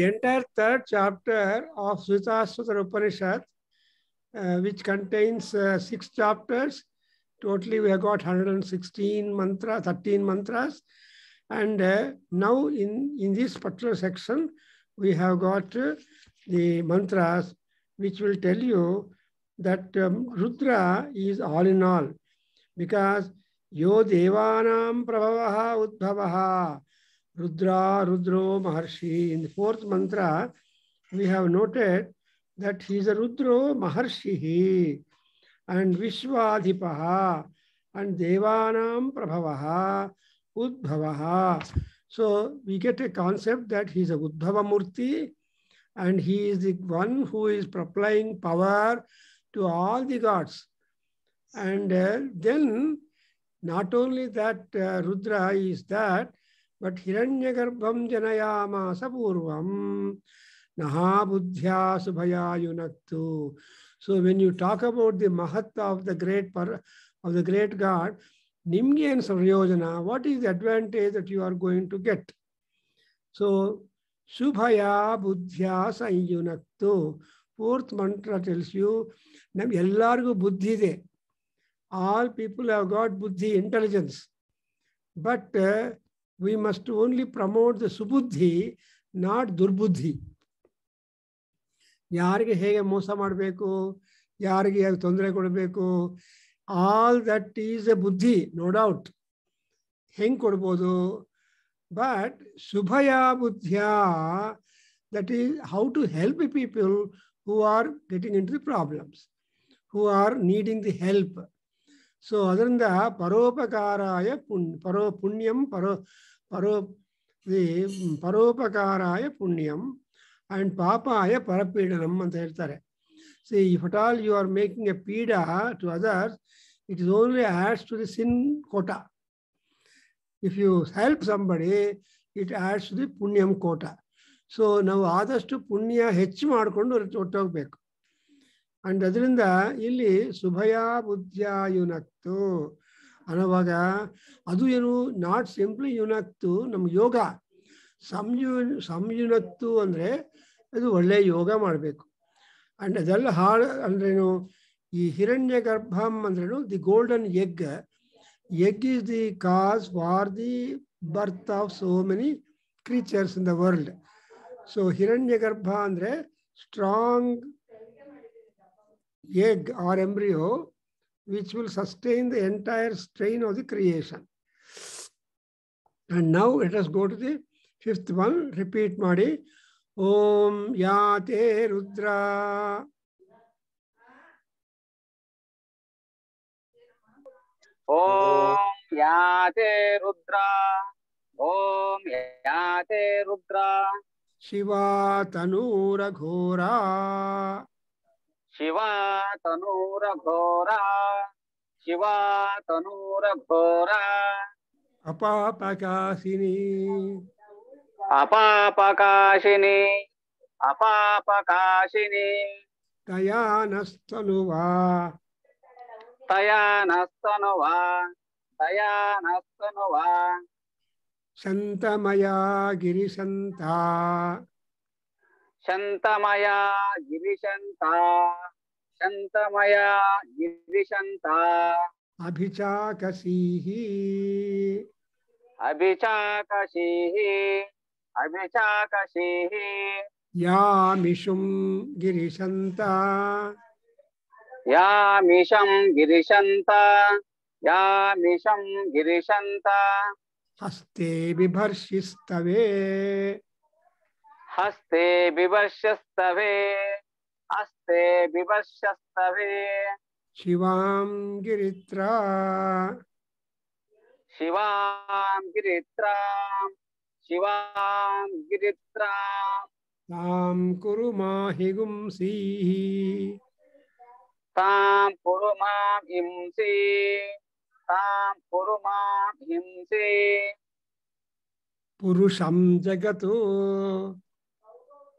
The entire third chapter of Sutaswatara Upanishad, uh, which contains uh, six chapters. Totally, we have got 116 mantras, 13 mantras. And uh, now in, in this particular section, we have got uh, the mantras which will tell you that um, Rudra is all in all because yo devanam prabhavaha udbhavaha Rudra Rudro Maharshi. In the fourth mantra, we have noted that he is a Rudro Maharshihi and Vishwadhipaha and Devanam Prabhavaha Udbhavaha. So we get a concept that he is a Udbhava Murti and he is the one who is supplying power to all the gods. And uh, then not only that uh, Rudra is that, but Hiranyagarbham Janayamasa Purvam Nahabuddhya Subhaya Yunaktu. So when you talk about the Mahat of the great par- of the great God, Nimge and Saryojana, what is the advantage that you are going to get? So Subhaya Buddhya Sanyunaktu. Fourth mantra tells you, ನಮ್ ಎಲ್ಲರಿಗೂ ಬುದ್ಧಿ ಇದೆ all people have got ಬುದ್ಧಿ intelligence but we must only promote the Subuddhi not ದುರ್ಬುದ್ಧಿ ಯಾರಿಗೆ ಹೇಗೆ ಮೋಸ ಮಾಡಬೇಕು, ಯಾರಿಗೆ ಹೇಗೆ ತೊಂದರೆ ಕೊಡಬೇಕು all that is a buddhi no doubt ಹೆಂಗೆ ಕೊಡ್ಬೋದು? ಬಟ್ ಶುಭಯ ಬುದ್ಧಿಯ that is how to help people who are getting into the problems who are needing the help so ಅದರಿಂದ ಪರೋಪಕಾರಾಯ ಪುಣ್ಯ ಪರೋ ಪುಣ್ಯಂ Paro Paro the ಪರೋಪಕಾರಾಯ Punyam and ಪಾಪಾಯ ಪರಪೀಡನಂ ಅಂತ ಹೇಳ್ತಾರೆ. See if at all you are making a peeda to others it is only adds to the sin quota if you help somebody it adds to the punyam quota so ನಾವು ಆದಷ್ಟು ಪುಣ್ಯ ಹೆಚ್ಚು ಮಾಡಿಕೊಂಡು ಒಟ್ಟೋಗ್ಬೇಕು and ಅದರಿಂದ ಇಲ್ಲಿ, ಸುಭಯ ಬುದ್ಧಿಯ ಯುನಕ್ತು ಅನ್ನುವಾಗ ಅದು ಏನು ನಾಟ್ ಸಿಂಪ್ಲಿ ಯುನಕ್ತು ನಮ್ಮ ಯೋಗ. ಸಂಯು ಸಂಯುನತ್ತು ಅಂದರೆ ಅದು ಒಳ್ಳೆಯ ಯೋಗ ಮಾಡಬೇಕು. ಅಂಡ್ ಅದೆಲ್ಲ ಹಾಳು ಅಂದ್ರೇನು ಈ ಹಿರಣ್ಯ ಗರ್ಭಂ ಅಂದ್ರೇನು the golden egg egg is the cause for the birth of so many creatures in the world so ಹಿರಣ್ಯ ಗರ್ಭ ಅಂದರೆ strong egg are embryo which will sustain the entire strain of the creation. And now let us go to the fifth one. Repeat Madi. Om Yate Rudra. Om Yate Rudra. Om Yate Rudra. Shiva Tanura Ghora. शिवा तनूरघोरा शिवा तनूरघोरा Apapakasini. अपापकाशिनी अपापकाशिनी Tayanastanuva. तया नस्तनुवा तया नस्तनुवा Shantamaya Girisanta. शन्तमया गिरिशन्ता शन्तमया गिरिशन्ता Abhichakasihi. अभिचाकशीः अभिचाकशीः यामिषुं गिरिशन्ता। यामिषं गिरिशन्ता। यामिषं गिरिशन्ता। हस्ते बिभर्षिस्तवे हस्ते बिभर्षस्तवे हस्ते बिभर्षस्तवे शिवां गिरित्रा शिवां गिरित्रां शिवां गिरित्रां तां कुरु माहिगुंसीः तां कुरु मां हिंसि तां कुरु मां हिंसि पुरुषं जगतो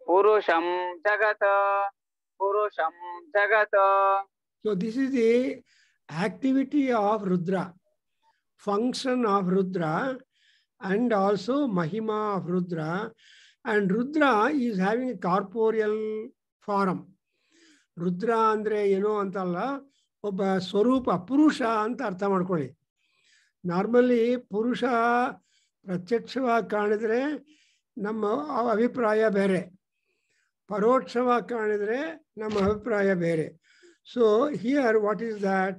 पुरुषं जगत् purusham Jagata. So this is the activity of Rudra, function of Rudra and also Mahima of Rudra. And Rudra is having a corporeal form. Rudra ಅಂದರೆ ಏನು ಅಂತಲ್ಲ ಒಬ್ಬ ಸ್ವರೂಪ ಪುರುಷ ಅಂತ ಅರ್ಥ ಮಾಡ್ಕೊಳ್ಳಿ ನಾರ್ಮಲಿ ಪುರುಷ ಪ್ರತ್ಯಕ್ಷವಾಗಿ ಕಾಣಿದ್ರೆ ನಮ್ಮ Avipraya Bere, ಪರೋಕ್ಷವಾಗಿ ಕಾಣಿದ್ರೆ ನಮ್ಮ ಅಭಿಪ್ರಾಯ ಬೇರೆ so here what is that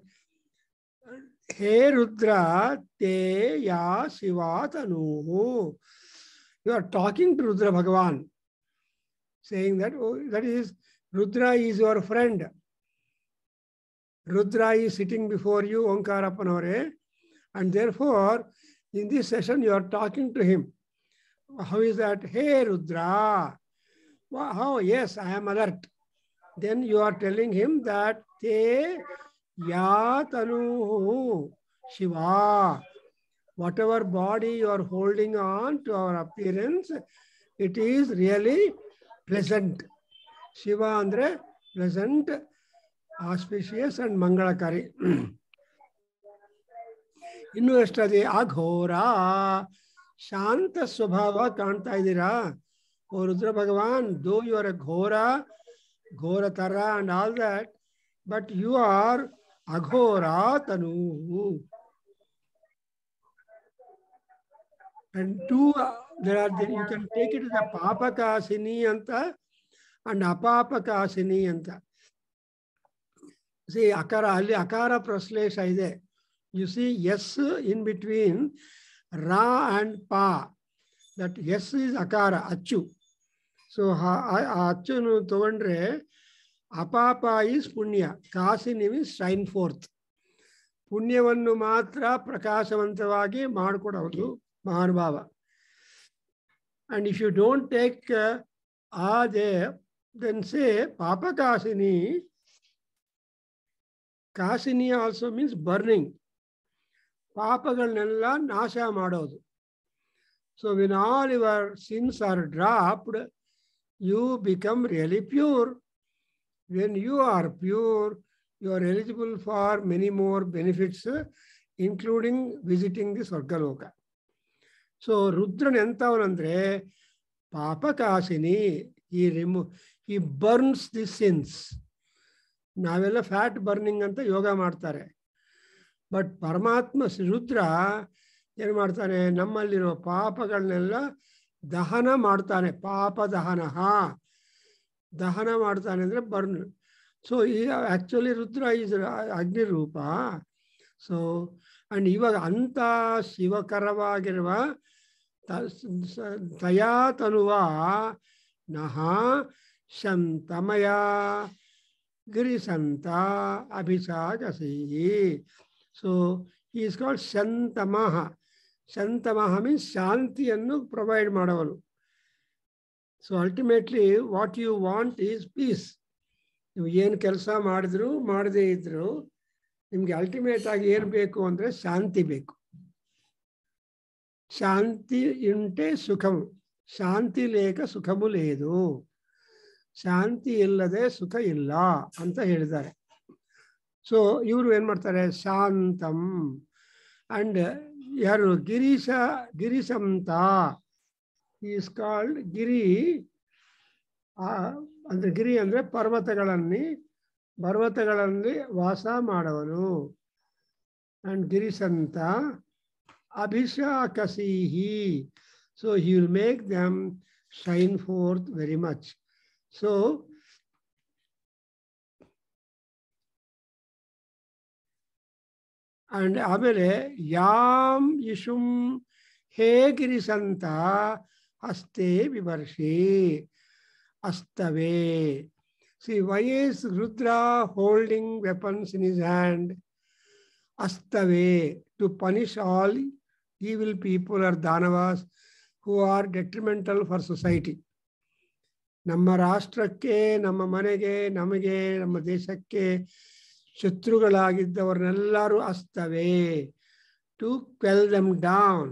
ಹೇ ರುದ್ರ ತೇ ಯಾ ಶಿವಾತನು you are talking to Rudra Bhagwan saying that that is Rudra is your friend Rudra is sitting before you ಓಂಕಾರಪ್ಪನವರೇ and therefore in this session you are talking to him how is that hey Rudra how is I am alert then you are telling him that te yatanu shiva whatever body you are holding on to our appearance it is really pleasant shiva andre pleasant auspicious and mangalakari ಇನ್ನು ಎಷ್ಟದೆ ಅಘೋರ ಶಾಂತ ಸ್ವಭಾವ ಕಾಣ್ತಾ ಇದ್ದೀರಾ or Rudra Bhagavan, do you are a Ghora, Ghora Tara and all that, but you are Aghora Tanu. And two, uh, there are, there, you can take it as a Papakasini Anta and Apapakasini Anta. See, Akara, Ali Akara Praslesha is. You see, yes in between Ra and Pa. That yes is Akara, Achu. So ಆ ಅಚ್ಚನ್ನು ತಗೊಂಡ್ರೆ ಅಪಾಪ is ಪುಣ್ಯ ಕಾಸಿನಿ means shine fourth ಪುಣ್ಯವನ್ನು ಮಾತ್ರ ಪ್ರಕಾಶವಂತವಾಗಿ ಮಾಡಿಕೊಡೋದು ಮಹಾನುಭಾವ. And if you don't take ಆ they then say ಪಾಪ ಕಾಸಿನಿ ಕಾಸಿನಿ ಆಲ್ಸೋ ಮೀನ್ಸ್ ಬರ್ನಿಂಗ್ ಪಾಪಗಳನ್ನೆಲ್ಲ ನಾಶ ಮಾಡೋದು. So when all your sins are dropped you become really pure. When you are pure, you are eligible for many more benefits, including visiting the Swargaloka. So ರುದ್ರನ್ ಎಂಥವನಂದ್ರೆ ಪಾಪಕಾಸಿನಿ he remove he burns the sins ನಾವೆಲ್ಲ fat burning ಅಂತ ಯೋಗ ಮಾಡ್ತಾರೆ but ಪರಮಾತ್ಮ ರುದ್ರ ಏನು ಮಾಡ್ತಾನೆ ನಮ್ಮಲ್ಲಿರೋ ಪಾಪಗಳನ್ನೆಲ್ಲ ದಹನ ಮಾಡ್ತಾನೆ ಪಾಪ ದಹನ ದಹನ ಮಾಡ್ತಾನೆ ಅಂದರೆ ಬರ್ನ್ ಸೊ ಈ ಆ್ಯಕ್ಚುಲಿ ರುದ್ರ ಈಸ್ ಅಗ್ನಿ ರೂಪ ಸೊ ಅಂಡ್ ಇವಾಗ ಅಂಥ ಶಿವಕರವಾಗಿರುವ ತಯಾ ತನುವ ನಹ ಶಂತಮಯ ಗಿರಿಸಂತ ಅಭಿಷಾಕಸಿ ಸೊ ಈಸ್ ಕಾಲ್ಡ್ ಶಂತಮಃ ಶಂತಮಹ ಮೀನ್ಸ್ ಶಾಂತಿಯನ್ನು provide ಮಾಡವನು so ultimately what you want is peace ನೀವು ಏನು ಕೆಲಸ ಮಾಡಿದ್ರು ಮಾಡದೇ ಇದ್ರು ನಿಮಗೆ ಅಲ್ಟಿಮೇಟ್ ಆಗಿ ಏನು ಬೇಕು ಅಂದರೆ ಶಾಂತಿ ಬೇಕು శాంతి ఉంటే సుఖము శాంతి లేక సుఖము లేదు ಶಾಂತಿ ಇಲ್ಲದೆ ಸುಖ ಇಲ್ಲ ಅಂತ ಹೇಳಿದ್ದಾರೆ ಸೊ ಇವರು ಏನು ಮಾಡ್ತಾರೆ ಶಾಂತಂ ಅಂಡ್ ಯಾರು? ಗಿರೀಶ ಗಿರಿಸಂತ ಈಸ್ ಕಾಲ್ಡ್ ಗಿರಿ ಅಂದ್ರೆ ಗಿರಿ ಅಂದ್ರೆ ಪರ್ವತಗಳಲ್ಲಿ ಪರ್ವತಗಳಲ್ಲಿ ವಾಸ ಮಾಡವನು. ಅಂಡ್ ಗಿರಿಸಂತ ಅಭಿಷಾಕಸಿಹಿ. So he will make them shine forth very much so and ಆಮೇಲೆ yam ಇಶುಂ hey ಗಿರಿಸಂತ ಹಸ್ತೆ ವಿಮರ್ಶಿ ಅಸ್ತವೇ see why is Rudra holding weapons in his hand ಅಸ್ತವೇ to punish all evil people are ದಾನವಾಸ್ who are detrimental for society ನಮ್ಮ ರಾಷ್ಟ್ರಕ್ಕೆ ನಮ್ಮ ಮನೆಗೆ ನಮಗೆ ನಮ್ಮ ದೇಶಕ್ಕೆ ಶತ್ರುಗಳಾಗಿದ್ದವರನ್ನೆಲ್ಲರೂ ಅಸ್ತವೇ. To quell them down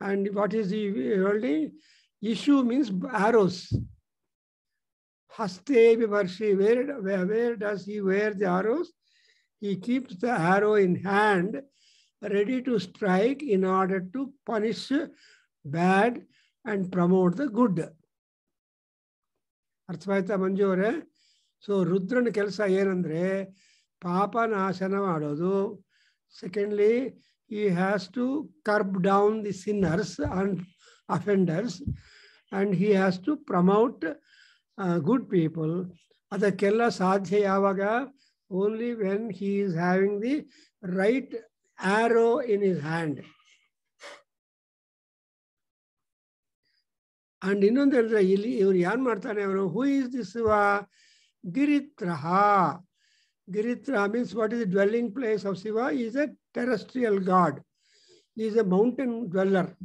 and what is he holding issue means arrows ಹಸ್ತೆ ವಿಮರ್ಶಿ where where does he where the arrows he keeps the arrow in hand ready to strike in order to punish bad and promote the good ಅರ್ಥವಾಯ್ತಾ Manju ಅವರೇ? So ರುದ್ರನ ಕೆಲಸ ಏನಂದ್ರೆ ಪಾಪ ನಾಶನ ಮಾಡೋದು secondly he has to curb down the sinners and offenders and he has to promote good people ಅದಕ್ಕೆಲ್ಲ ಸಾಧ್ಯ ಯಾವಾಗ? Only when he is having the right arrow in his hand and ಇನ್ನೊಂದು ಹೇಳಿದ್ರೆ, ಇಲ್ಲಿ ಇವ್ರು ಏನು ಮಾಡ್ತಾನೆ ಅವರು? ಹೂ ಇಸ್ ದಿಸ್ ಗಿರಿತ್ರಹ Giritra means what is the dwelling place of Shiva? He is a terrestrial god. He is a mountain dweller.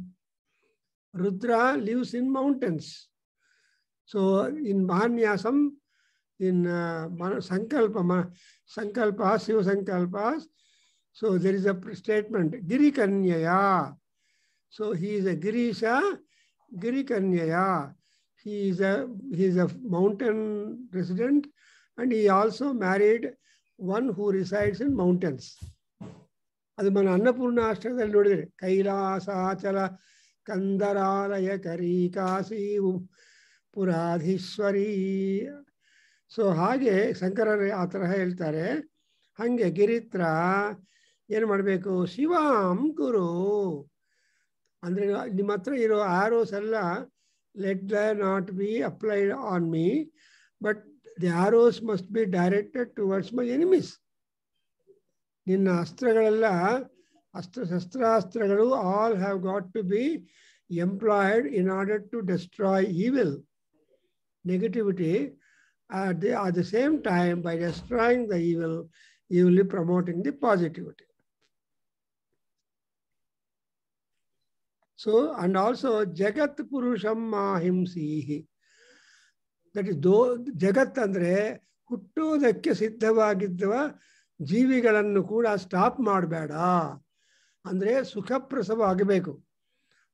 Rudra lives in mountains. So in Mahanyasam, in uh, Sankalpa, Sankalpas, Shiva Sankalpas, so there is a statement, Girikanyaya. So he is a Girisha, Girikanyaya. He is a, he is a mountain resident and he also married one who resides in mountains ಅದು ಮನ ಅನ್ನಪೂರ್ಣ ಆಶ್ರಯದಲ್ಲಿ ನೋಡಿದರೆ ಕೈಲಾಸಾಚಲ ಕಂದರಾಲಯ ಕರಿಕಾಸಿ ಪುರಾಧೀಶ್ವರಿ. So ಹಾಗೆ ಶಂಕರರು ಆ ತರಹ ಹೇಳ್ತಾರೆ. ಹಾಗೆ ಗಿರಿತ್ರ ಏನು ಮಾಡಬೇಕು? ಶಿವಾಂ ಗುರು ಅಂದರೆ ನಿಮ್ಮ ಹತ್ರ ಇರೋ ಆರೋಸ್ ಎಲ್ಲ let the not be applied on me, but the arrows must be directed towards my enemies. ನಿನ್ನ ಅಸ್ತ್ರಗಳೆಲ್ಲ ಅಸ್ತ್ರ ಶಸ್ತ್ರಾಸ್ತ್ರಗಳು all have got to be employed in order to destroy evil negativity at the, at the same time by destroying the evil you will be promoting the positivity So, and also Jagat Purusham Mahimsihi. That is though, ಜಗತ್ ಅಂದರೆ ಹುಟ್ಟೋದಕ್ಕೆ ಸಿದ್ಧವಾಗಿದ್ದವ ಜೀವಿಗಳನ್ನು ಕೂಡ stop ಮಾಡಬೇಡ. ಅಂದರೆ ಸುಖಪ್ರಸವ ಆಗಬೇಕು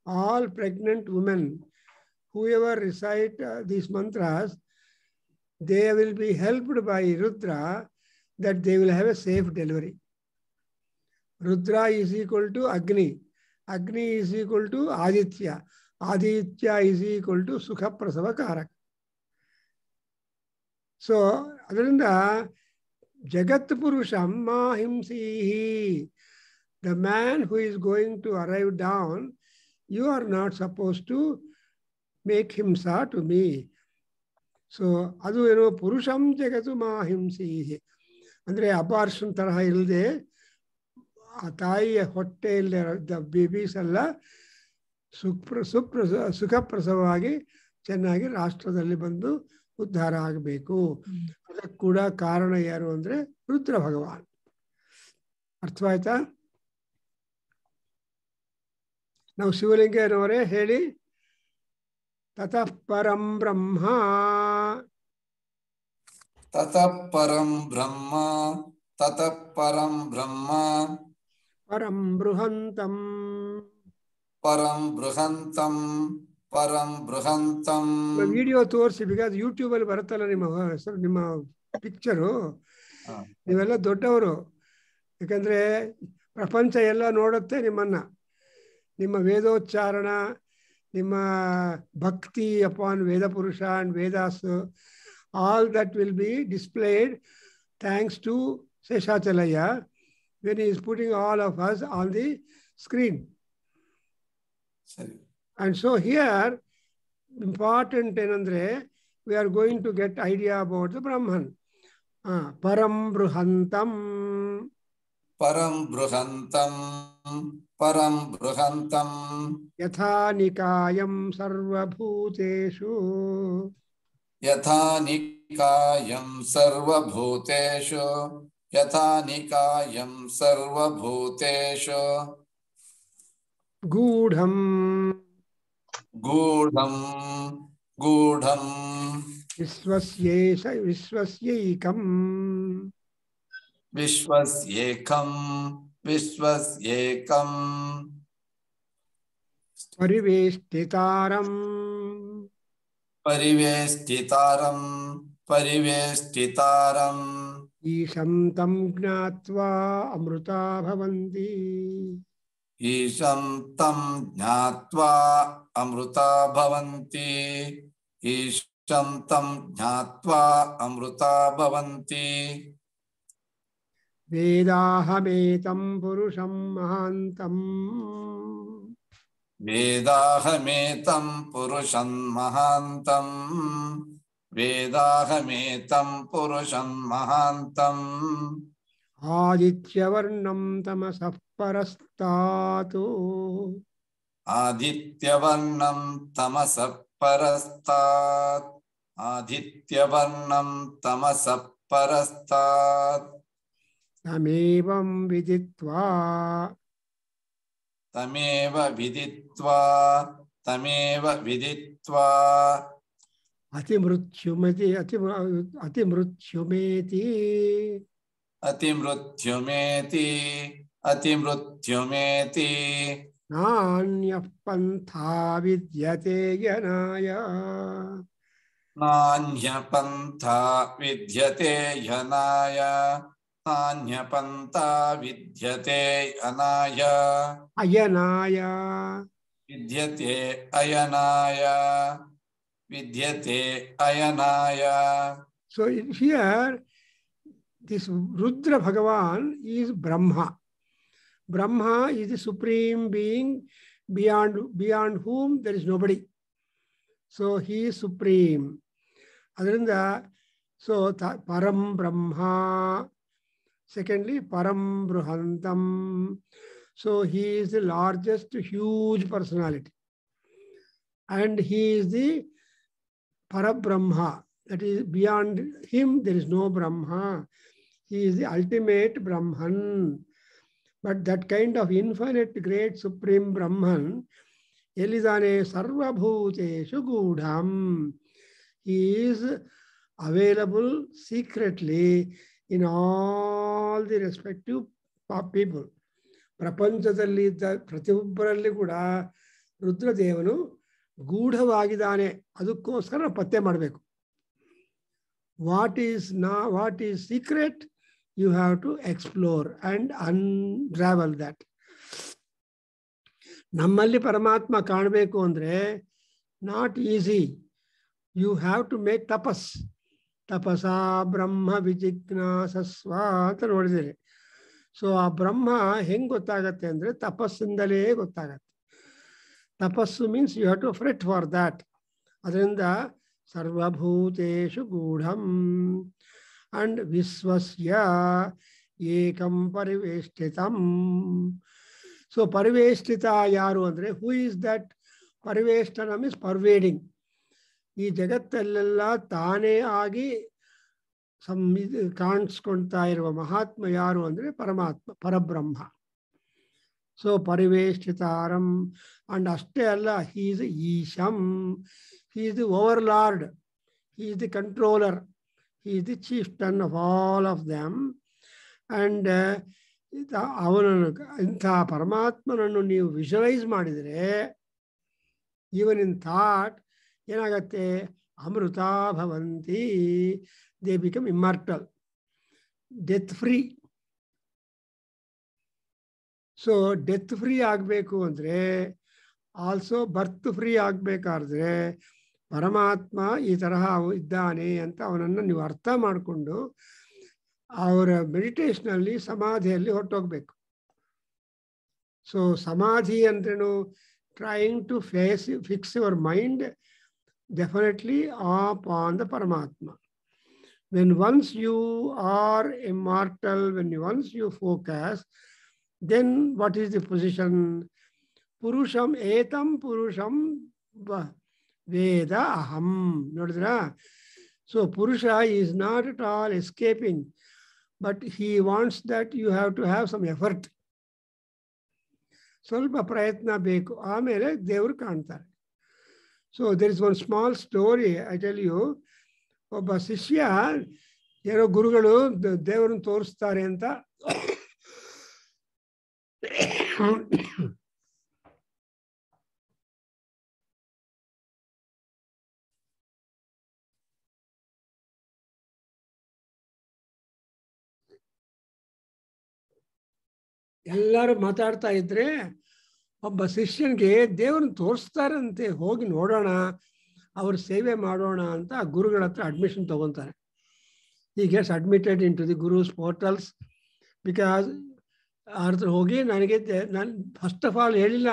all pregnant women who ever recite these mantras they will be helped by Rudra that they will have a safe delivery Rudra is equal to Agni Agni is equal to Aditya Aditya is equal to ಸುಖಪ್ರಸವ ಕಾರಕ so ಅದರಿಂದ ಜಗತ್ ಪುರುಷ ಹಿಂಸಿ the man who is going to arrive down you are not suppose to make ಹಿಂಸಾ to me so ಅದು ಏನು ಪುರುಷಂ ಜಗತ್ತು ಮಾ ಹಿಂಸಿ ಅಂದರೆ ಅಪಾರ್ಷನ್ ತರಹ ಇಲ್ಲದೆ ಆ ತಾಯಿಯ ಹೊಟ್ಟೆಯಲ್ಲಿರೋ ಬೇಬೀಸ್ ಎಲ್ಲ ಸುಪ್ರ ಸುಪ್ರಸ ಸುಖಪ್ರಸವವಾಗಿ ಚೆನ್ನಾಗಿ ರಾಷ್ಟ್ರದಲ್ಲಿ ಬಂದು ಉದ್ಧಾರ ಆಗಬೇಕು. ಅದಕ್ಕೆ ಕೂಡ ಕಾರಣ ಯಾರು ಅಂದ್ರೆ ರುದ್ರ ಭಗವಾನ್. ಅರ್ಥವಾಯ್ತಾ? ನಾವು ಶಿವಲಿಂಗಯ್ಯನವರೇ ಹೇಳಿ ತತಃ ಪರಂ ಬ್ರಹ್ಮ. ತತಃ ಪರಂ ಬ್ರಹ್ಮ ತತಃ ಪರಂ ಬ್ರಹ್ಮ. ಪರಂ ಬೃಹಂತಂ. ಪರಂ ಬೃಹಂತಂ. ಪರಂ ಬೃಹಂತಂ ವಿಡಿಯೋ ತೋರಿಸಿ ಬಿಕಾಸ್ ಯೂಟ್ಯೂಬ್ ಅಲ್ಲಿ ಬರುತ್ತಲ್ಲ ನಿಮ್ಮ ಹೆಸರು ನಿಮ್ಮ ಪಿಕ್ಚರು ನೀವೆಲ್ಲ ದೊಡ್ಡವರು ಯಾಕಂದ್ರೆ ಪ್ರಪಂಚ ಎಲ್ಲ ನೋಡುತ್ತೆ ನಿಮ್ಮನ್ನ ನಿಮ್ಮ ವೇದೋಚ್ಚಾರಣ ನಿಮ್ಮ bhakti upon Veda Purusha and Vedas all that will be displayed thanks to Seshachalaiah when is putting all of us on the screen ಸರಿ And so here, important enandre, we are going to get idea about the Brahman. Uh, param bruhantam. Param bruhantam. परं बृहन्तं यथा निकायं सर्वभूतेषु यथा निकायं सर्वभूतेषु यथा निकायं सर्वभूतेषु गूढम् गूढं विश्वस्येष विश्वस्यैकम्। विश्वस्येकं विश्वस्येकं परिवेष्टितारम्। परिवेष्टितारं परिवेष्टितारम्। ईशं तं ज्ञात्वा अमृता भवन्ति। ईशं तं ज्ञात्वा अमृता भवन्ति। ईशं तं ज्ञात्वा अमृता भवन्ति। वेदाहमेतं पुरुषं महान्तम् वेदाहमेतं पुरुषं महान्तम् वेदाहमेतं पुरुषं महान्तम् आदित्यवर्णं तमसः परस्तात्। आदित्यवर्णं तमसः परस्तात्। आदित्यवर्णं तमसः परस्तात्। तमेवं विदित्वा। तमेव विदित्वा। तमेव विदित्वा। अतिमृत्युमति अति अतिमृत्युमेति। अतिमृत्युमेति। अतिमृत्युमेति। नान्यः पन्था विद्यते यनाय। नान्यपन्था विद्यते यनाय। नान्यपन्था विद्यते अनाय अयनाय। विद्यते अयनाय। विद्यते अयनाय। So here, this Rudra Bhagavan is Brahma. Brahma is the supreme being beyond, beyond whom there is nobody. So he is supreme. Adrinda, so Param Brahma. Secondly, Param Bruhantam. So he is the largest huge personality. And he is the Parabrahma. That is beyond him, there is no Brahma. He is the ultimate Brahman. That kind of infinite great supreme Brahman, Elidane Sarvabhuteshu Gudham, he is available secretly in all the respective people. ಪ್ರಪಂಚದಲ್ಲಿ ಇದ್ದ ಪ್ರತಿಯೊಬ್ಬರಲ್ಲಿ ಕೂಡ ರುದ್ರದೇವನು ಗೂಢವಾಗಿದ್ದಾನೆ ಅದಕ್ಕೋಸ್ಕರ ಪತ್ತೆ ಮಾಡಬೇಕು what is ನಾ what is secret you have to explore and unravel that ನಮ್ಮಲ್ಲಿ ಪರಮಾತ್ಮ ಕಾಣಬೇಕು ಅಂದ್ರೆ not easy you have to make ತಪಸ್ ತಪಸ ಬ್ರಹ್ಮ ವಿಜಿಜ್ಞಾಸಸ್ವ ಅಂತ ನೋಡಿದಿರಿ ಸೊ ಆ ಬ್ರಹ್ಮ ಹೆಂಗ್ ಗೊತ್ತಾಗತ್ತೆ ಅಂದ್ರೆ ತಪಸ್ಸಿಂದಲೇ ಗೊತ್ತಾಗತ್ತೆ ತಪಸ್ಸು means you have to fret for that ಅದರಿಂದ ಸರ್ವಭೂತೇಶು ಗೂಢಂ ಅಂಡ್ ವಿಶ್ವಸ್ಯ ಏಕಂ ಪರಿವೇಷ್ಟಿತಂ ಸೊ ಪರಿವೇಷ್ಟಿತ ಯಾರು ಅಂದರೆ ಹೂ ಈಸ್ ದಟ್ ಪರಿವೇಷ್ಟನ ಮೀನ್ಸ್ ಪರ್ವೇಡಿಂಗ್ ಈ ಜಗತ್ತಲ್ಲೆಲ್ಲ ತಾನೇ ಆಗಿ ಸಂ ಇದು ಕಾಣಿಸ್ಕೊಳ್ತಾ ಇರುವ ಮಹಾತ್ಮ ಯಾರು ಅಂದರೆ ಪರಮಾತ್ಮ ಪರಬ್ರಹ್ಮ ಸೊ ಪರಿವೇಷ್ಟಿತಾರಂ ಅಂಡ್ ಅಷ್ಟೇ ಅಲ್ಲ he is ಈಶಂ he is the overlord he is the controller he is the chieftain of of all of them and ಅವನನ್ನು ಇಂಥ ಪರಮಾತ್ಮನನ್ನು ನೀವು ವಿಜುವಲೈಸ್ ಮಾಡಿದರೆ ಈವನ್ ಇನ್ ಥಾಟ್ ಏನಾಗತ್ತೆ? ಅಮೃತ ಭವಂತಿ they become immortal death free so death free ಆಗಬೇಕು ಅಂದರೆ ಆಲ್ಸೋ ಬರ್ತ್ ಫ್ರೀ ಆಗಬೇಕಾದ್ರೆ ಪರಮಾತ್ಮ ಈ ತರಹ ಅವ ಇದ್ದಾನೆ ಅಂತ ಅವನನ್ನು ನೀವು ಅರ್ಥ ಮಾಡಿಕೊಂಡು ಅವರ ಮೆಡಿಟೇಷನಲ್ಲಿ ಸಮಾಧಿಯಲ್ಲಿ ಹೊರಟೋಗ್ಬೇಕು ಸೊ ಸಮಾಧಿ ಅಂದ್ರೇನು trying to face fix your mind definitely upon the ಪರಮಾತ್ಮ when once you are immortal when once you focus then what is the position? Purusham etam purusham veda aham. ನೋಡಿದ್ರಾ? So Purusha is not at all escaping but he wants that you have to have some effort ಸ್ವಲ್ಪ ಪ್ರಯತ್ನ ಬೇಕು, ಆಮೇಲೆ ದೇವರು ಕಾಣ್ತಾರೆ. So there is one small story I tell you ಒಬ್ಬ ಶಿಷ್ಯ, ಏನೋ ಗುರುಗಳು ದೇವರನ್ನು ತೋರಿಸ್ತಾರೆ ಅಂತ. ಎಲ್ಲರೂ ಮಾತಾಡ್ತಾ ಇದ್ರೆ ಒಬ್ಬ ಶಿಷ್ಯನಿಗೆ ದೇವ್ರನ್ನ ತೋರಿಸ್ತಾರಂತೆ, ಹೋಗಿ ನೋಡೋಣ, ಅವ್ರ ಸೇವೆ ಮಾಡೋಣ ಅಂತ ಗುರುಗಳ ಹತ್ರ ಅಡ್ಮಿಷನ್ ತಗೊತಾರೆ. He gets admitted into the guru's portals because ಅವ್ರ ಹೋಗಿ ನನಗೆ ನಾನು ಫಸ್ಟ್ ಆಫ್ ಆಲ್ ಹೇಳಿಲ್ಲ,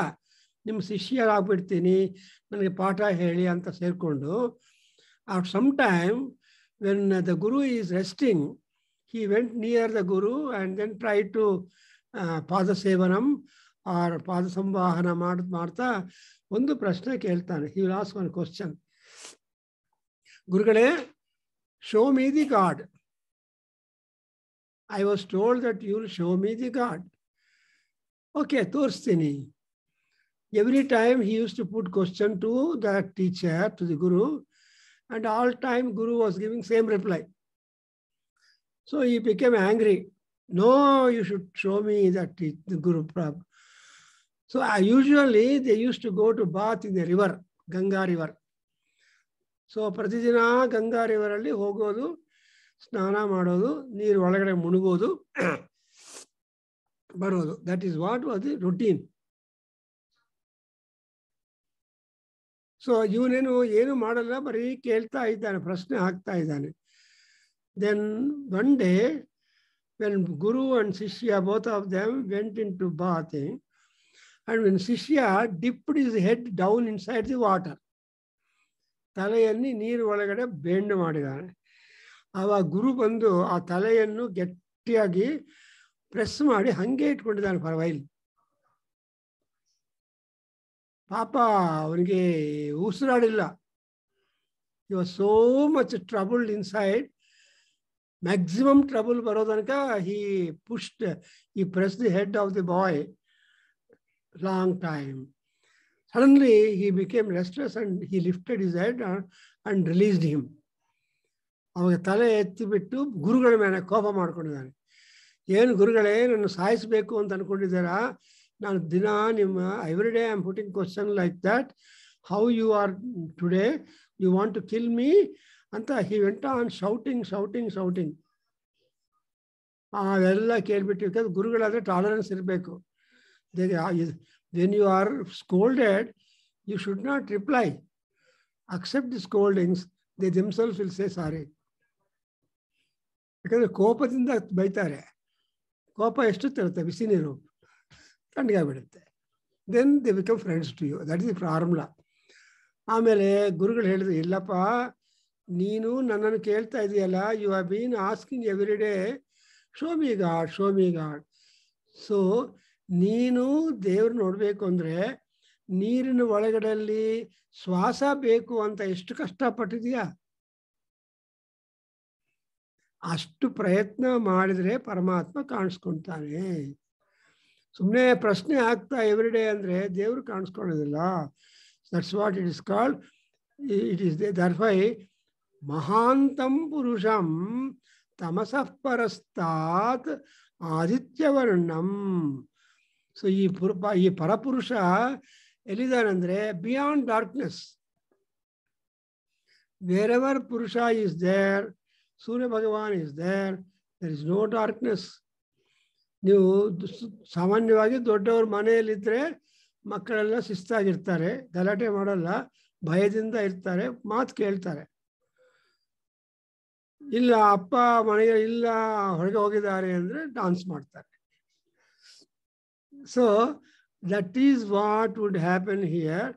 ನಿಮ್ಮ ಶಿಷ್ಯರಾಗ್ಬಿಡ್ತೀನಿ, ನನಗೆ ಪಾಠ ಹೇಳಿ ಅಂತ ಸೇರಿಕೊಂಡು after some time when the guru is resting he went near the guru and then try to uh, ಪಾದ ಸೇವನಂ ಆರ್ ಪಾದ ಸಂವಾಹನ ಮಾಡ್ ಮಾಡ್ತಾ ಒಂದು ಪ್ರಶ್ನೆ ಕೇಳ್ತಾನೆ he will ask one question ಗುರುಗಳೇ show me the god I was told that you will show me the god okay ತೋರಿಸ್ತೀನಿ every time he use to put question to the teacher to the guru and all time guru was giving same reply So he became angry. No, you should show me that the Guru Prabhu. So uh, usually they used to go to bath in the river, Ganga river. So ಪ್ರತಿದಿನ ಗಂಗಾ ರಿವರಲ್ಲಿ ಹೋಗೋದು ಸ್ನಾನ ಮಾಡೋದು ನೀರು ಒಳಗಡೆ ಮುಳುಗೋದು ಬರೋದು that is what was the routine so ಇವನೇನು ಏನು ಮಾಡಲ್ಲ ಬರೀ ಕೇಳ್ತಾ ಇದ್ದಾನೆ ಪ್ರಶ್ನೆ ಹಾಕ್ತಾ ಇದ್ದಾನೆ Then one day, when Guru and Sishya, both of them went into bathing, and when Sishya dipped his head down inside the water, ತಲೆಯಲ್ಲಿ ನೀರು ಒಳಗಡೆ ಬೆಂಡ್ ಮಾಡಿದ್ದಾನೆ ಆವಾಗ ಗುರು ಬಂದು ಆ ತಲೆಯನ್ನು ಗಟ್ಟಿಯಾಗಿ ಪ್ರೆಸ್ ಮಾಡಿ ಹಂಗೆ ಇಟ್ಕೊಂಡಿದ್ದಾನೆ ಪರವೈಲ್ ಪಾಪ ಅವನಿಗೆ ಉಸಿರಾಡಿಲ್ಲ you are so much troubled inside maximum trouble ಬರೋ ತನಕ pushed he pressed the head of the boy long time suddenly he became restless and he lifted his head and, and released him ಅವಾಗ ತಲೆ ಎತ್ತಿಬಿಟ್ಟು ಗುರುಗಳ ಮೇಲೆ ಕೋಪ ಮಾಡ್ಕೊಂಡಿದ್ದಾನೆ ಏನು ಗುರುಗಳೇ ನನ್ನ ಸಾಯಿಸಬೇಕು ಅಂತ ಅನ್ಕೊಂಡಿದ್ದಾರಾ ನಾನು ದಿನ ನಿಮ್ಮ every day I am putting question like that how you are today you want to kill me ಅಂತ he went on shouting shouting shouting ಅವೆಲ್ಲ ಕೇಳ್ಬಿಟ್ಟು ಯಾಕಂದ್ರೆ ಗುರುಗಳಾದ್ರೆ ಟಾಲರೆನ್ಸ್ ಇರಬೇಕು. When you are scolded you should not reply accept the scoldings they themselves will say sorry ಯಾಕಂದರೆ ಕೋಪದಿಂದ ಬೈತಾರೆ. ಕೋಪ ಎಷ್ಟು ತಿರುತ್ತೆ ಬಿಸಿ ನೀರು. ತಣ್ಣಗಾಗ್ಬಿಡುತ್ತೆ. Then they become friends to you that is the formula ಆಮೇಲೆ ಗುರುಗಳು ಹೇಳಿದ್ರು, ಇಲ್ಲಪ್ಪ ನೀನು ನನ್ನನ್ನು ಕೇಳ್ತಾ ಇದೆಯಲ್ಲ? You have been asking every day show me God show me God so ನೀನು ದೇವ್ರು ನೋಡಬೇಕು ಅಂದರೆ ನೀರಿನ ಒಳಗಡೆಯಲ್ಲಿ ಶ್ವಾಸ ಬೇಕು ಅಂತ ಎಷ್ಟು ಕಷ್ಟಪಟ್ಟಿದೀಯಾ ಅಷ್ಟು ಪ್ರಯತ್ನ ಮಾಡಿದರೆ ಪರಮಾತ್ಮ ಕಾಣಿಸ್ಕೊಂತಾನೆ. ಸುಮ್ಮನೆ ಪ್ರಶ್ನೆ ಆಗ್ತಾ ಎವ್ರಿ ಡೇ ಅಂದರೆ ದೇವರು ಕಾಣಿಸ್ಕೊಳ್ಳೋದಿಲ್ಲ. That's what it is called it is ದರ್ಫೈ ಮಹಾಂತಂ ಪುರುಷಂ ತಮಸಃ ಪರಸ್ತಾತ್ ಆದಿತ್ಯವರ್ಣಂ. ಸೊ ಈ ಪುರ, ಈ ಪರಪುರುಷ ಎಲ್ಲಿದ್ದಾನಂದ್ರೆ beyond darkness wherever purusha is there Surya Bhagavan is there there is no darkness ನೀವು ಸಾಮಾನ್ಯವಾಗಿ ದೊಡ್ಡವ್ರ ಮನೆಯಲ್ಲಿದ್ದರೆ ಮಕ್ಕಳೆಲ್ಲ ಶಿಸ್ತಾಗಿರ್ತಾರೆ, ಗಲಾಟೆ ಮಾಡಲ್ಲ, ಭಯದಿಂದ ಇರ್ತಾರೆ, ಮಾತು ಕೇಳ್ತಾರೆ. ಇಲ್ಲ ಅಪ್ಪ ಮನೆಗೆ ಇಲ್ಲ ಹೊರಗೆ ಹೋಗಿದ್ದಾರೆ ಅಂದರೆ ಡಾನ್ಸ್ ಮಾಡ್ತಾರೆ so that is what would happen here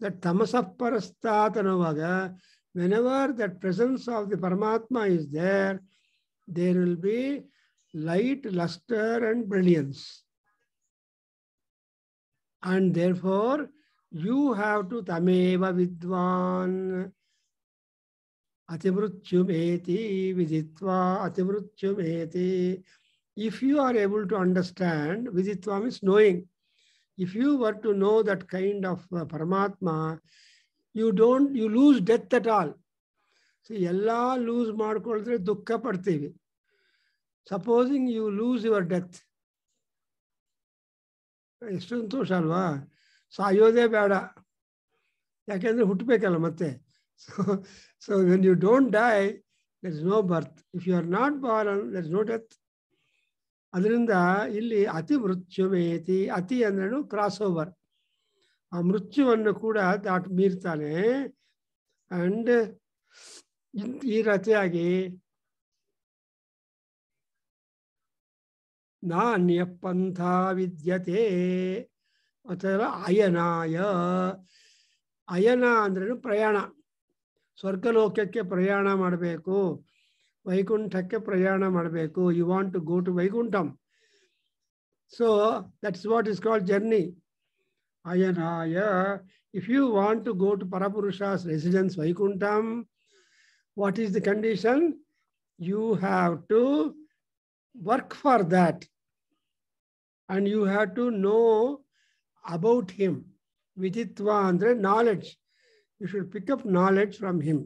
that ತಮಸಪ್ಪರಸ್ತಾತ್ ಅನ್ನುವಾಗ whenever that presence of the ಪರಮಾತ್ಮ is there there will be light luster and brilliance and therefore you have to ತಮೇವ ವಿದ್ವಾನ್ ಅತಿಮೃತ್ಯುಮೇತಿ ವಿಧಿತ್ವ ಅತಿಮೃತ್ಯುಮೇತಿ if you are able to understand ವಿಜಿತ್ವಾ means knowing if you were to know that kind of Paramatma you don't you lose death at all so ಎಲ್ಲ lose ಮಾಡ್ಕೊಳ್ತ್ರೆ ದುಃಖ ಪಡ್ತೀವಿ. Supposing you lose your death ಎಷ್ಟು ಸಂತೋಷ ಅಲ್ವಾ? ಸಾಯೋದೇ ಬೇಡ. ಯಾಕೆಂದರೆ ಹುಟ್ಟಬೇಕಲ್ಲ ಮತ್ತೆ. So so when don't die there is no birth if you are not born there is no death ಅದರಿಂದ ಇಲ್ಲಿ ಅತಿ ಮೃತ್ಯುಮೇತಿ ಅತಿ ಅಂದ್ರೇನು ಕ್ರಾಸ್ ಓವರ್ ಆ ಮೃತ್ಯುವನ್ನು ಕೂಡ ದಾಟ್ ಮೀರ್ತಾನೆ. ಅಂಡ್ ಈ ರತಿಯಾಗಿ ನಾಣ್ಯ ಪಂಥ ವಿದ್ಯತೆ ಅಥವಾ ಅಯನಾಯ. ಅಯನ ಅಂದ್ರೇನು ಪ್ರಯಾಣ. ಸ್ವರ್ಗಲೋಕಕ್ಕೆ ಪ್ರಯಾಣ ಮಾಡಬೇಕು ವೈಕುಂಠಕ್ಕೆ ಪ್ರಯಾಣ ಮಾಡಬೇಕು you want to go to Vaikuntham so that's what is called journey ಅಯನಾಯ if you want to go to ಪರಪುರುಷಾಸ್ residence Vaikuntham what is the condition you have to work for that and you have to know about him. Viditva andre knowledge. You should pick up knowledge from him.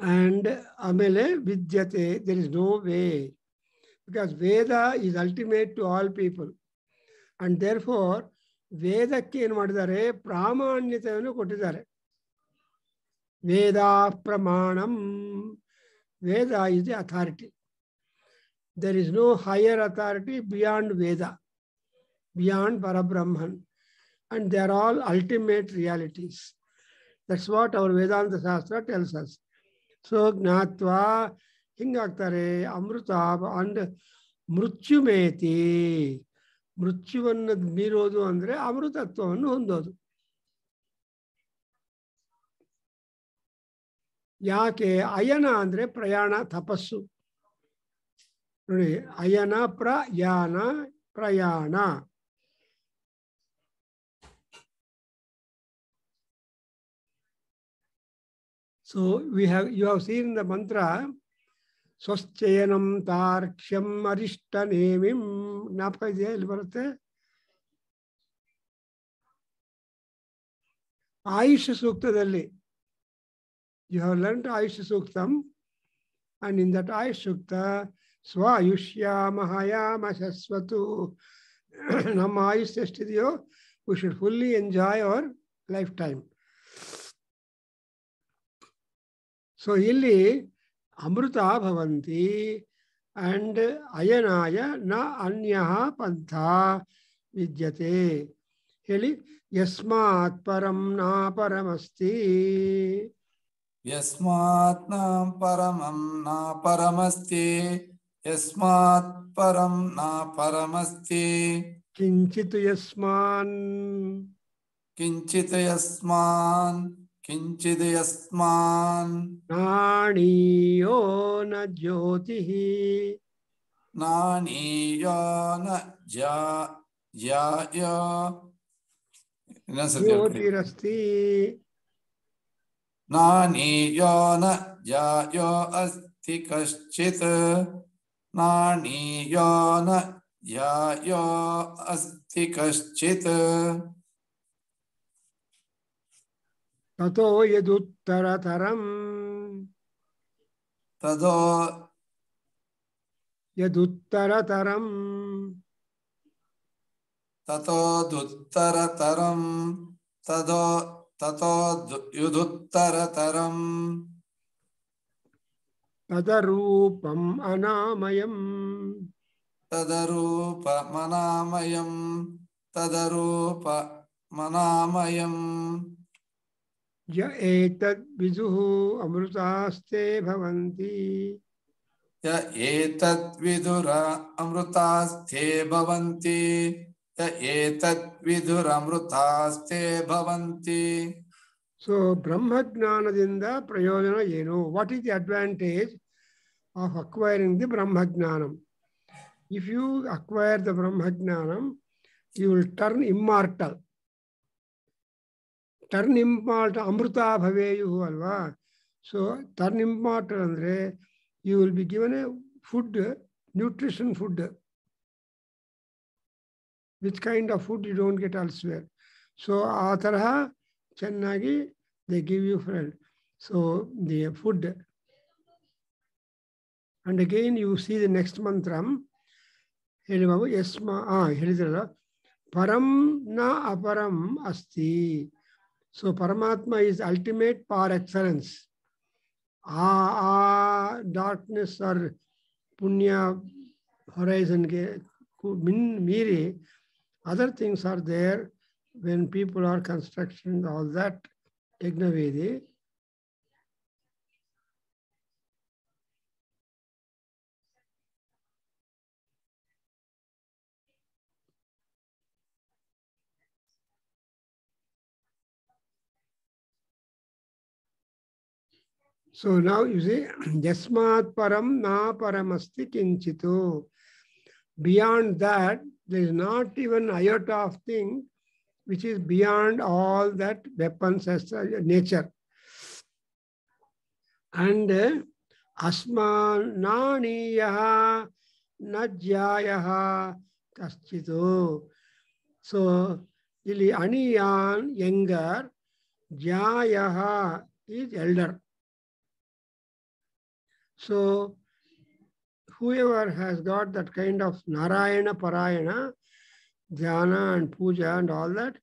and amele vidyate, there is no way. Because Veda is ultimate to all people. And therefore, ವೇದಕ್ಕೆ ಏನು ಮಾಡಿದ್ದಾರೆ ಪ್ರಾಮಾಣ್ಯತೆಯನ್ನು ಕೊಟ್ಟಿದ್ದಾರೆ Veda ಪ್ರಮಾಣಂ Veda is the authority there is no higher authority beyond Veda, beyond Parabrahman. And they are all ultimate realities. That's what our Vedanta Shastra tells us. So, Gnatva, ಹಿಂಗಾಗ್ತಾರೆ ಅಮೃತ and ಮೃತ್ಯುಮೇತಿ ಮೃತ್ಯುವನ್ನು ಮೀರೋದು ಅಂದ್ರೆ ಅಮೃತತ್ವವನ್ನು ಹೊಂದೋದು ಯಾಕೆ ಅಯನ ಅಂದ್ರೆ ಪ್ರಯಾಣ ತಪಸ್ಸು ನೋಡಿ ಅಯನ ಪ್ರಯಾಣ ಪ್ರಯಾಣ so we have you have seen the mantra ಸ್ವಶ್ಚಯನಂ ತಾರ್ಕ್ಷ್ಯಂ ಅರಿಷ್ಟ ನೇಮಿಂ ಜ್ಞಾಪಕ ಇದೆಯಾ ಇಲ್ಲಿ ಬರುತ್ತೆ AYUSH ಸೂಕ್ತದಲ್ಲಿ you have learn Ayush Suktam and in that Ayush Sukta ಸ್ವಯುಷ್ಯಾಮಹಯಾಮ ಶಸ್ವತು ನಮ್ಮ ಆಯುಷ್ ಎಷ್ಟಿದೆಯೋ we should fully enjoy our life time So illi amruta bhavanti and ayanaya na anyaha pantha vidyate. Heli yasmat param na paramasti. Yasmat na paramam na paramasti. Yasmat param na paramasti. Kinchit yasman. Kinchit yasman. किंचिद यस्मान नाणीयो न ज्योति। नाणीयो न ज्या ज्योतिरस्ति। नाणीयो न ज्यायो अस्ति कश्चित्। नाणीयो न ज्यायो अस्ति कश्चित्। ततो यदुत्तरतरम्। ततो यदुत्तरतरम्। ततोदुत्तरतरम् ततो ततो युदुत्तरतरम्। तदरूपम् अनामयम्। तदरूपमनामयम्। तदरूपमनामयम्। य एतद्विदुः अमृतास्ते भवन्ति य एतद्विदुरा अमृतास्ते भवन्ति य एतद्विदुरमृतास्ते भवन्ति So Brahma Jnanadinda Prayojana Yeno. What is the advantage of acquiring the Brahma Jnanam? If you acquire the Brahma Jnanam, you will turn immortal. Immortal ಅಮೃತ ಭವೇಯು ಅಲ್ವಾ ಸೊ ಟರ್ನ್ ಇಮ್ಮಾರ್ಟಲ್ ಅಂದರೆ you will be given a food nutrition food which kind of food you don't get elsewhere so ಆ ತರಹ ಚೆನ್ನಾಗಿ they give you friend so the food and again you see the next ಮಂತ್ರಂ ಹೇಳಿ ಬಾಬು ಯಸ್ಮ ಆ ಹೇಳಿದ್ರಲ್ಲ ಪರಂ ನ ಅಪರಂ ಅಸ್ತಿ So Paramatma is ultimate par excellence. Ah, ah darkness or punya horizon ke miri, other things are there when people are constructing all that Yagnavedi. So now you see, Yasmat Param Na Paramasti Kinchitu. Beyond that, there is not even iota of thing which is beyond all that weapons as uh, nature. And uh, Asmananiyaha Najyayaha Kaschitu. So, ಇಲ್ಲಿ ಅಣಿಯಾನ್ younger, Jyayaha is elder. So whoever has got that kind of Narayana Parayana, Dhyana and Puja and all that,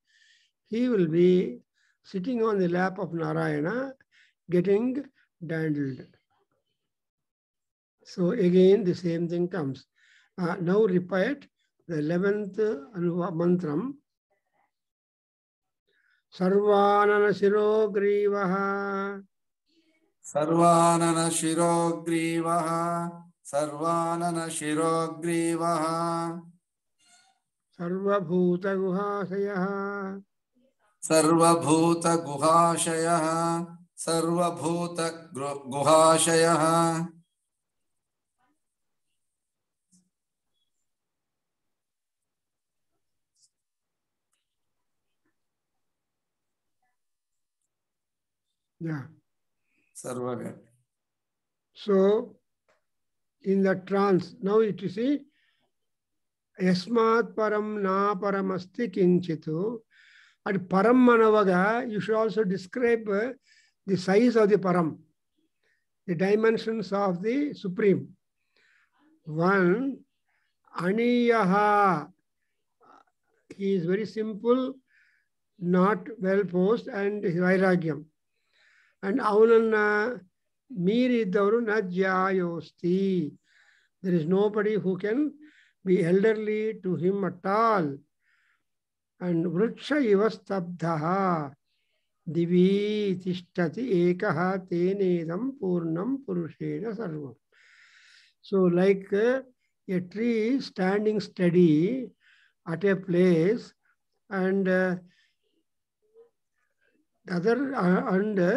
he will be sitting on the lap of Narayana, getting dandled. So again, the same thing comes. Uh, now repeat the 11th Anuva mantram. Sarvanana Shiro Grivaha. सर्वानन शिरोग्रीवः सर्वाननशिरोग्रीवः सर्वाननशिरोग्रीवः। सर्वभूतगुहाशयः। सर्वभूतगुहाशयः सर्वभूतगुहाशयः। Yeah. Sarvagat. So, in the trance, now it you see, యస్మాత్ పరం నా పరం అస్తి కించిత్. అటు పరం అనవగా you should also describe the size of the పరం the dimensions of the supreme one అనీయ he is very simple not well post and వైరాగ్యం And ಅವನನ್ನ ಮೀರಿದ್ದವರು ನ ಜ್ಯಾಯೋಸ್ತಿ there is nobody who can be elderly to him at all and vriksha iva stabdhaha divi tishtati ekaha tenedam purnam purushena sarvam so like uh, a tree standing steady at a place and uh, the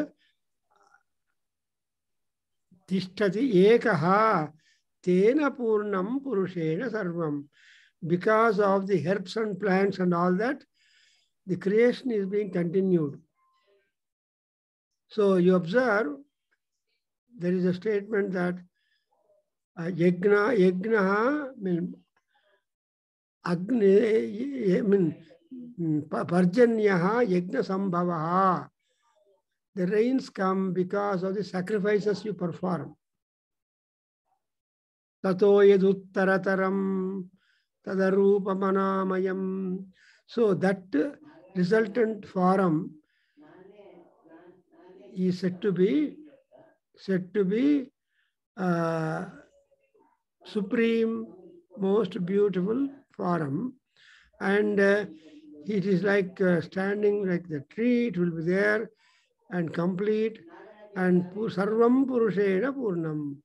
तिष्ठति एकः तेन पूर्णं पुरुषेण सर्वं herbs and plants and all that the creation is being continued so you observe there is a statement that uh, yagna yagna mean agni I mean parjanyaha yagna sambhavaha the rains come because of the sacrifices you perform. Tato yeduttaratam tadarupamanamayam. So that resultant form is said to be said to be uh, supreme, most beautiful form, and uh, it is like uh, standing like the tree. It will be there and complete and sarvam purushena purnam.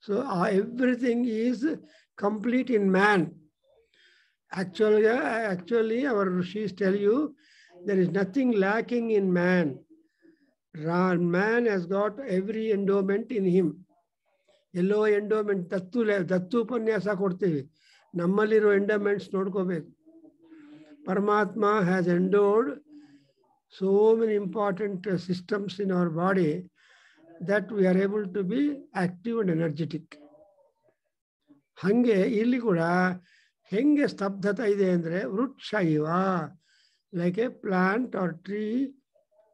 So uh, everything is complete in man. Actually, actually, our rishis tell you there is nothing lacking in man. Man has got every endowment in him. ಎಲ್ಲೋ endowment ದತ್ತು ದತ್ತು ಉಪನ್ಯಾಸ ಕೊಡ್ತೀವಿ ನಮ್ಮಲ್ಲಿರೋ endowments ನೋಡ್ಕೋಬೇಕು ಪರಮಾತ್ಮ has endowed so many important uh, systems in our body that we are able to be active and energetic. ಹಂಗೆ ಇಲ್ಲಿ ಕೂಡ ಹೆಂಗೆ ಸ್ತಬ್ಧತೆ ಇದೆ ಅಂದರೆ ವೃಕ್ಷ ಇವ like a plant or tree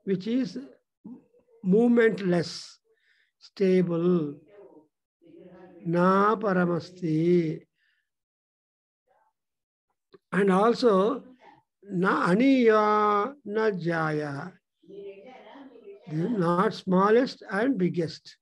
which is movementless stable ನಾ ಪರಮಸ್ತಿ and also na aniya na jaya. Not smallest and biggest.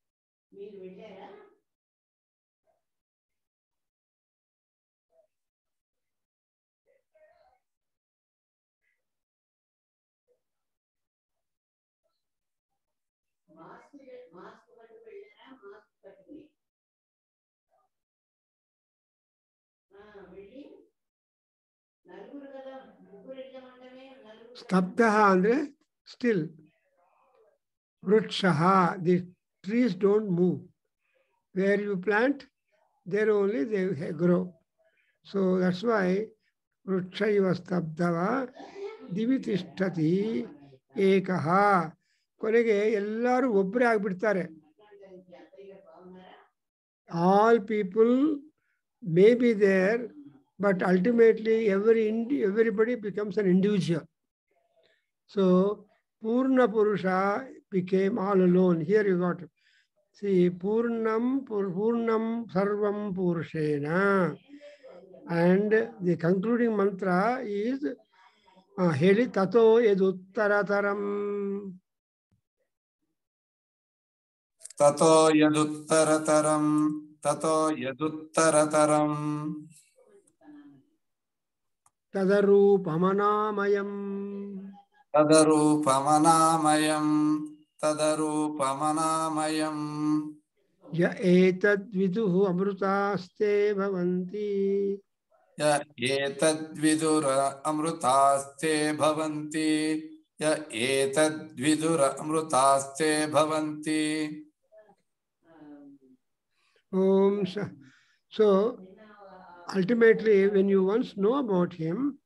Taptaha andre still. Vrutshaha, the trees don't move. Where you plant, there only they grow. So that's why वृक्षैव स्तब्धव ದಿವಿತಿಷ್ಠತಿ ಏಕಃ ಕೊನೆಗೆ ಎಲ್ಲರೂ ಒಬ್ಬರೇ ಆಗಿಬಿಡ್ತಾರೆ all people may be there but ultimately every Indi everybody becomes an individual So Purna Purusha became all alone. Here you got, see, Purnam, Pur, Purnam Sarvam Purushena. And the concluding mantra is Heli Tato Eduttarataram. Tato Yaduttaratam. Tato Yaduttaratam. Tadarupamanamayam. तदरूपमनामयं तदरूपमनामयम् य एतद्विदुः अमृतास्ते भवन्ति य एतद्विदुर अमृतास्ते भवन्ति य एतद्विदुर अमृतास्ते भवन्ति Sha. So ultimately, when you once know about him,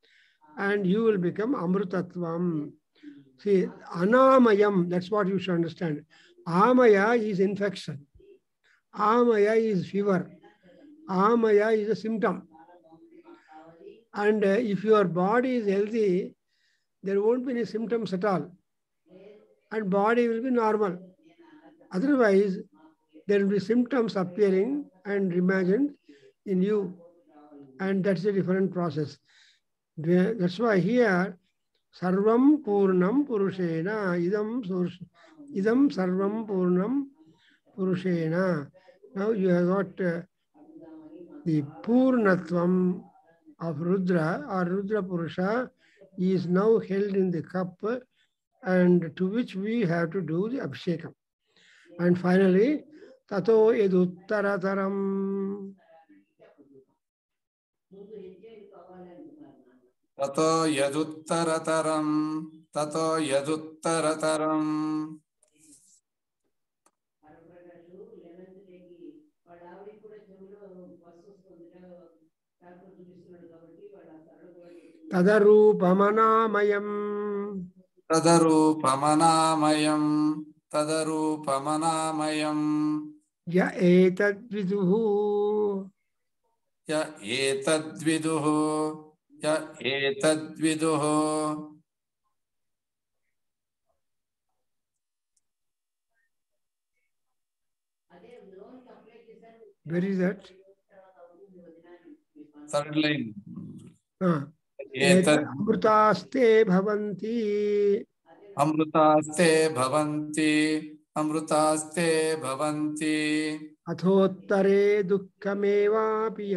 and you will become Amrutatvam. See, Anamayam, that's what you should understand. Amaya is infection. Amaya is fever. Amaya is a symptom. And uh, if your body is healthy, there won't be any symptoms at all. And body will be normal. Otherwise, there will be symptoms appearing and imagined in you. And that's a different process. That's why here, Sarvam Purnam Purushena Idam Sarvam Purnam Purushena. Now you have got uh, the Purnatvam of Rudra or Rudra Purusha is now held in the cup and to which we have to do the Abhishekam. And finally, Tato Eduttarataram. ततो यदुत्तरतरं ततो यदुत्तरतरम् పరప్రకాష్ eleventh డేకి వాళ్ళ ఆవిడకి కూడా చెవిలో य एतद्विदुः। अमृतास्ते भवन्ति। अमृतास्ते भवन्ति। अमृतास्ते भवन्ति। अथोत्तरे दुःखमेवापि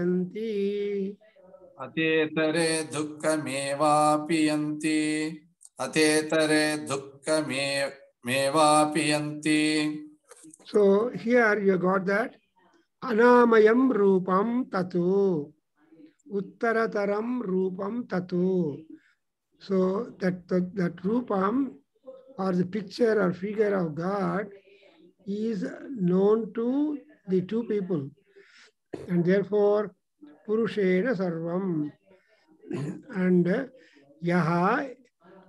अतेतरे दुःखमेवापियन्ति। अतेतरे दुःखमे मेवापियन्ति so here you got that अनामयम् रूपं ततु। उत्तरतरं रूपं ततु। सो दैट दैट रूपं or the picture or figure of god is known to the two people. And therefore purushena sarvam and yaha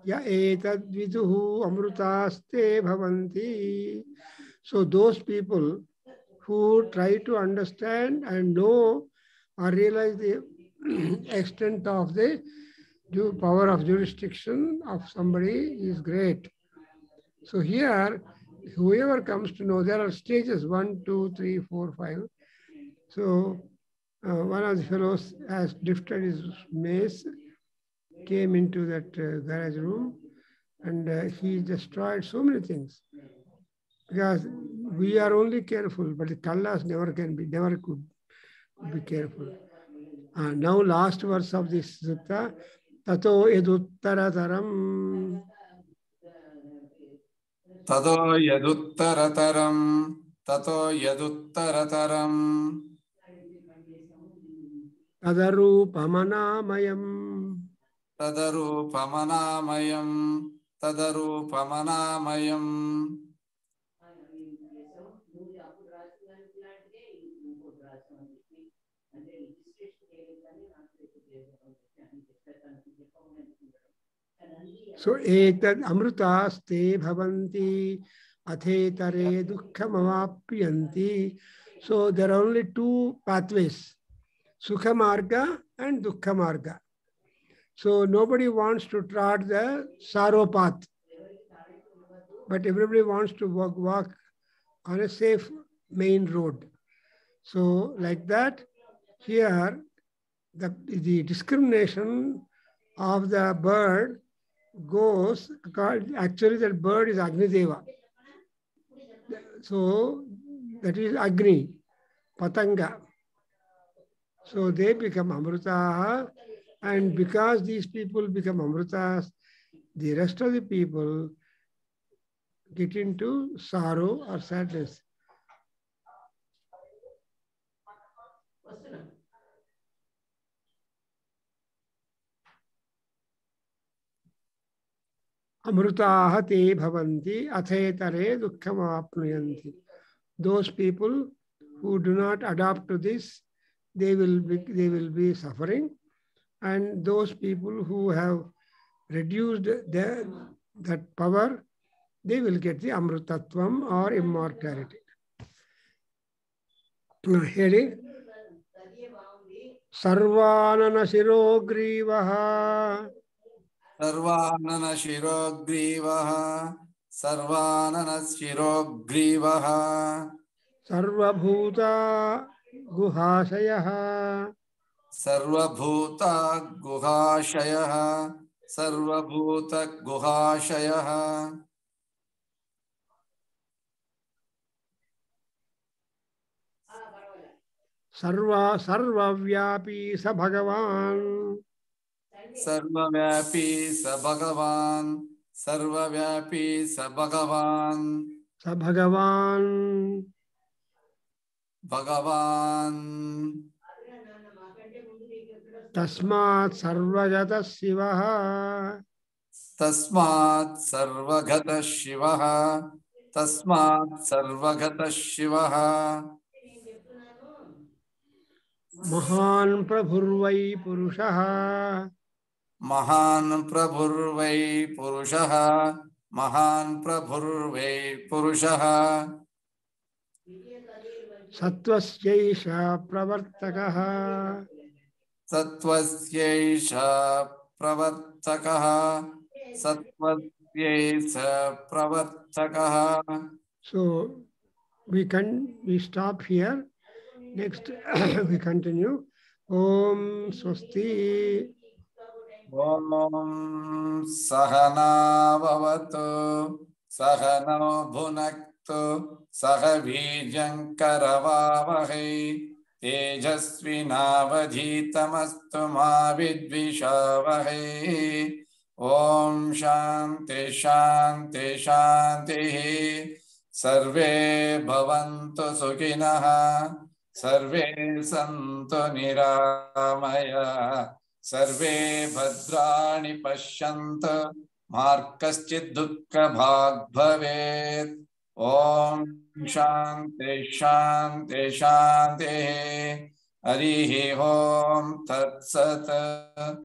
ya etad viduhu amrutaste bhavanti. So those people who try to understand and know or realize the extent of the power of jurisdiction of somebody is great. So here, whoever comes to know, there are stages one, two, three, four, five. So uh, one of the fellows has lifted his mace, came into that uh, garage room, and uh, he destroyed so many things. Because we are only careful, but the Kallas never can be, never could be careful. And now last verse of this sutta, Tato Eduttarataram. Tato Yaduttarataram. Tato Yaduttarataram. తదరూపమనామయం. తదరూపమనామయం తదరూపమనామయం. So ఏతద్ అమృతాస్తే భవంతి అథేతరే దుఃఖమవాప్యంతి. So there only two pathways Sukha Marga and Dukha Marga. So nobody wants to trot the sorrow path, but everybody wants to walk, walk on a safe main road. So like that, here the, the discrimination of the bird goes, actually that bird is Agni Deva. So that is Agni, Patanga. So they become Amruta. And because these people become Amrutas, the rest of the people get into sorrow or sadness. अमृताः ते भवन्ति apnuyanti. Those people who do not adapt to this they will be, they will be suffering. And those people who have reduced their, that power, they will get the amrutatvam or immortality. Now, here सर्वाननशिरो ग्रीवः सर्वाननशिरो shiro grivaha, Sarva bhuta. गुहाशयः। सर्वभूतगुहाशयः। सर्वव्यापी स भगवान। सर्वव्यापी स भगवान। सर्वव्यापी स भगवान। स भगवान्। भगवान। तस्मात् सर्वगतः शिवः। तस्मात् सर्वगतः शिवः। तस्मात् सर्वगतः शिवः। महान प्रभुर्वै पुरुषः। प्रभुर्वै पुरुषः। महान् प्रभुर्वै पुरुषः। सत्वस्यैष प्रवर्तकः। सत्वस्यैष प्रवर्तकः। सत्वस्यैष प्रवर्तकः। So we can we stop here next we continue Om स्वस्ति ॐ सहनाववतु सहनो भुनक्तु सह वीर्यङ्करवावहै तेजस्विनावधीतमस्तु मा विद्विषावहै। ॐ शान्ति शान्ति शान्तिः। सर्वे भवन्तु सुखिनः। सर्वे सन्तु निरामय। सर्वे भद्राणि पश्यन्तु। मार्कश्चित् दुःखभाग् भवेत्। ओम शांति शांति शांति हरि ओम तत्सत